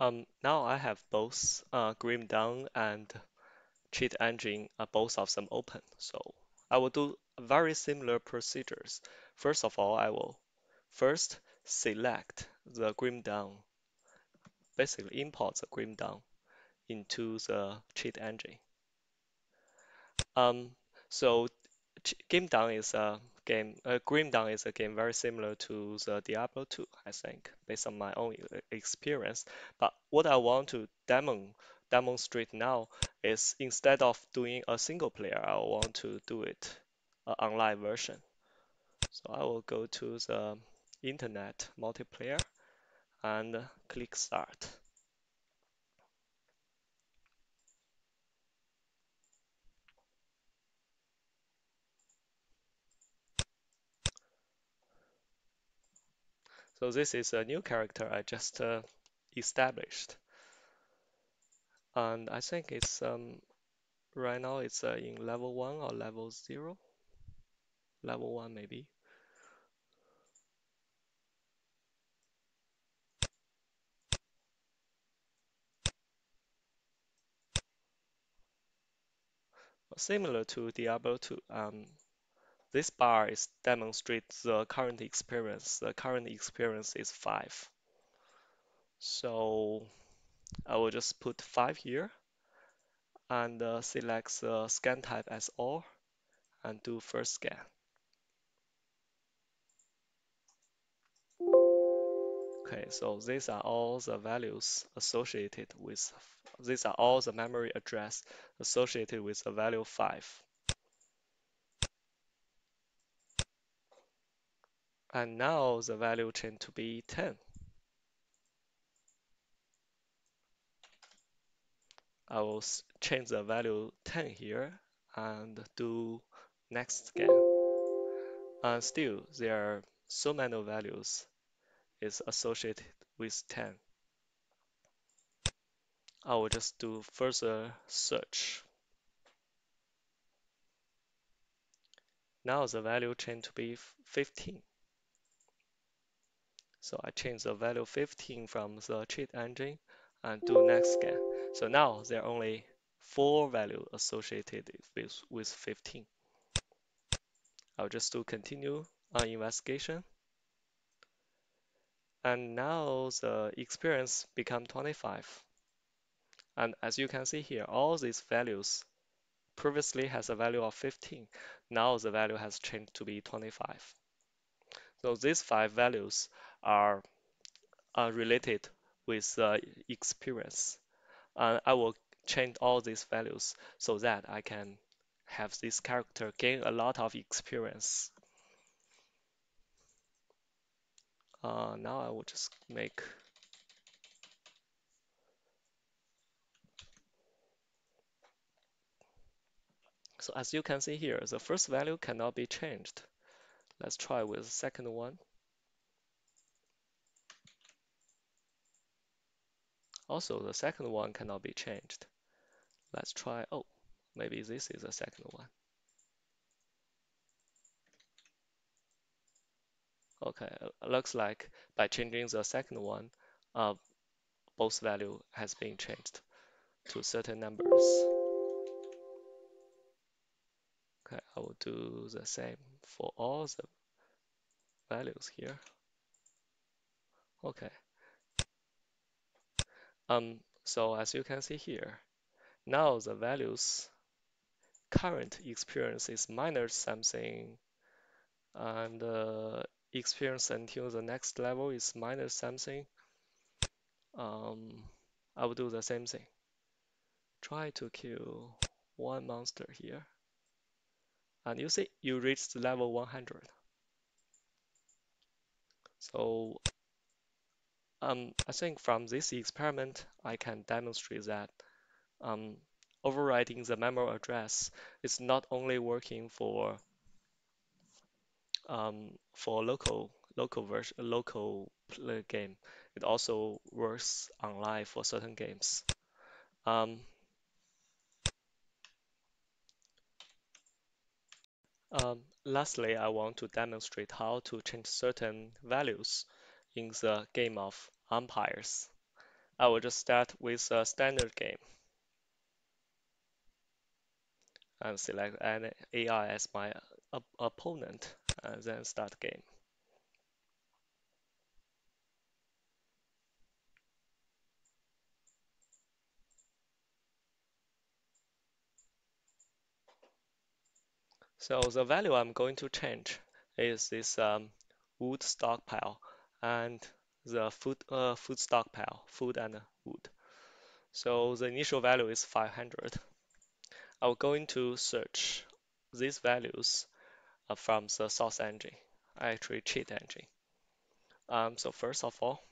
Um, now I have both uh, Grim Dawn and Cheat Engine, uh, both of them open. So I will do very similar procedures. First of all, I will first select the Grim Dawn, basically import the Grim Dawn into the Cheat Engine. Um, so Grim Dawn is a game, uh, Grim Dawn is a game very similar to the Diablo 2, I think, based on my own experience. But what I want to demo, demonstrate now is instead of doing a single player, I want to do it uh, online version. So I will go to the internet multiplayer and click start. So this is a new character I just uh, established. And I think it's um, right now it's uh, in level 1 or level 0. Level 1 maybe. Similar to Diablo 2, um, this bar is demonstrates the current experience. The current experience is 5. So I will just put 5 here and uh, select the scan type as all and do first scan. Okay, so these are all the values associated with, these are all the memory address associated with the value 5. And now the value changed to be 10. I will change the value 10 here and do next scan. And still, there are so many values is associated with 10. I will just do further search. Now the value changed to be 15. So I change the value 15 from the cheat engine and do next scan. So now there are only four values associated with, with 15. I'll just do continue on investigation. And now the experience become 25. And as you can see here, all these values previously has a value of 15. Now the value has changed to be 25. So these five values are, are related with the experience. And I will change all these values so that I can have this character gain a lot of experience. Uh, now I will just make So as you can see here, the first value cannot be changed. Let's try with the second one. Also, the second one cannot be changed. Let's try, oh, maybe this is the second one. Okay, looks like by changing the second one, uh, both value has been changed to certain numbers. Okay, I will do the same for all the values here. Okay. Um, so as you can see here, now the values current experience is minus something and uh, experience until the next level is minus something. Um, I will do the same thing. Try to kill one monster here and you see you reached level 100. So um, I think from this experiment, I can demonstrate that um, overriding the memory address is not only working for um, for local local version local game. It also works online for certain games. Um, Um, lastly, I want to demonstrate how to change certain values in the game of Empires. I will just start with a standard game and select an AI as my op opponent and then start game. So the value I'm going to change is this um, wood stockpile and the food uh, food stockpile, food and wood. So the initial value is 500. I'll go into search these values uh, from the source engine, actually cheat engine. Um, so first of all,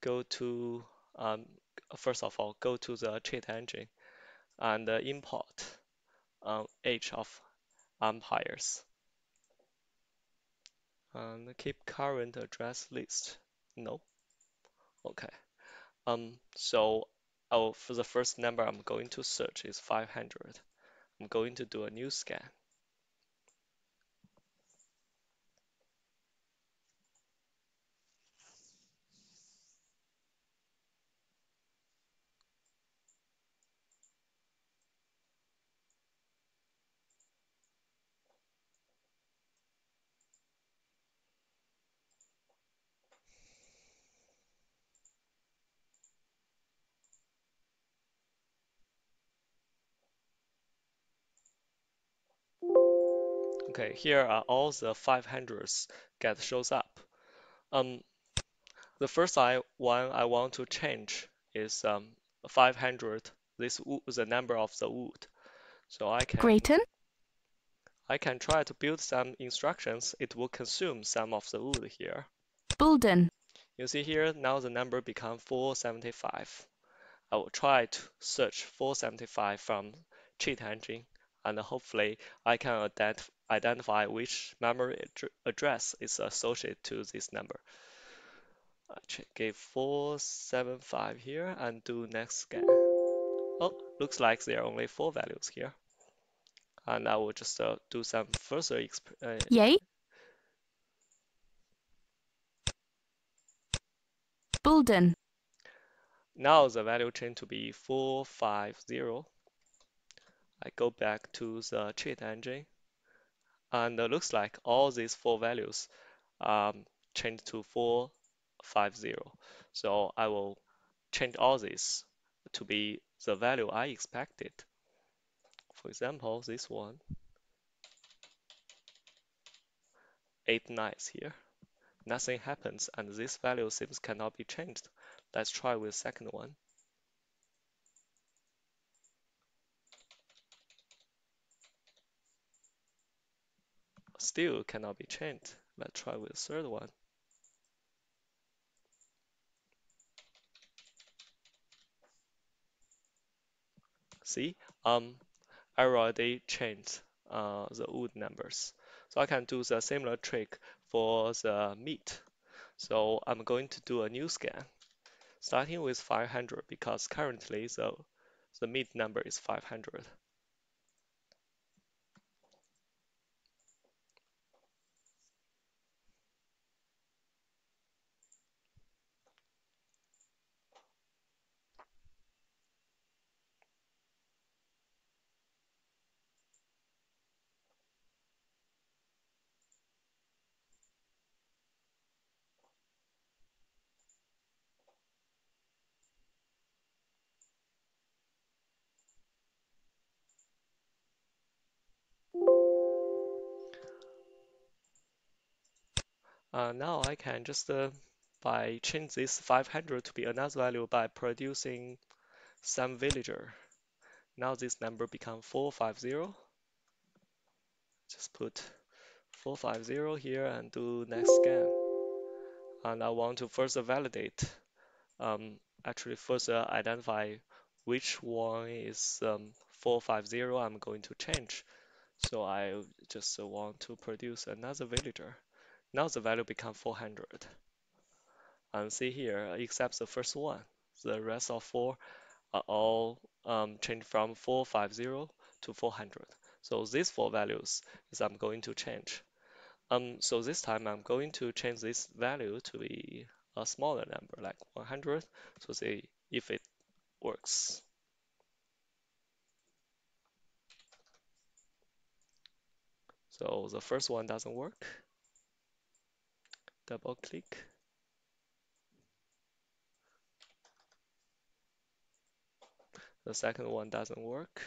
go to um, first of all go to the cheat engine and uh, import um, Age of Empires and keep current address list. No. Okay. Um. So, oh, for the first number I'm going to search is 500. I'm going to do a new scan. Okay, here are all the 500s get shows up. Um, the first I one I want to change is um 500. This the number of the wood. So I can Grayton? I can try to build some instructions. It will consume some of the wood here. Bulden. You see here now the number become 475. I will try to search 475 from cheat engine and hopefully I can ident identify which memory ad address is associated to this number. I give 475 here and do next scan. Oh, looks like there are only four values here. And I will just uh, do some further exp uh, Yay. Bulden. Now the value changed to be 450. I go back to the cheat engine and it looks like all these four values um, changed to 450. So I will change all these to be the value I expected. For example, this one, 8 nines here. Nothing happens and this value seems cannot be changed. Let's try with second one. Still cannot be changed. Let's try with third one. See, um, I already changed uh, the wood numbers. So I can do the similar trick for the meat. So I'm going to do a new scan, starting with 500 because currently the, the meat number is 500. Uh, now I can just uh, by change this 500 to be another value by producing some villager. Now this number become 450. Just put 450 here and do next scan. And I want to further validate, um, actually further identify which one is um, 450 I'm going to change. So I just want to produce another villager. Now the value become 400. And see here, except the first one, the rest of four are all um, changed from 450 to 400. So these four values is I'm going to change. Um, so this time I'm going to change this value to be a smaller number like 100 to see if it works. So the first one doesn't work. Double click. The second one doesn't work.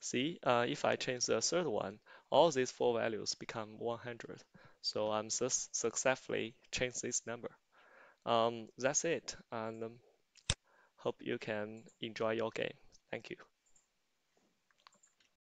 See, uh, if I change the third one, all these four values become 100. So I'm su successfully changed this number. Um, that's it, and um, hope you can enjoy your game. Thank you.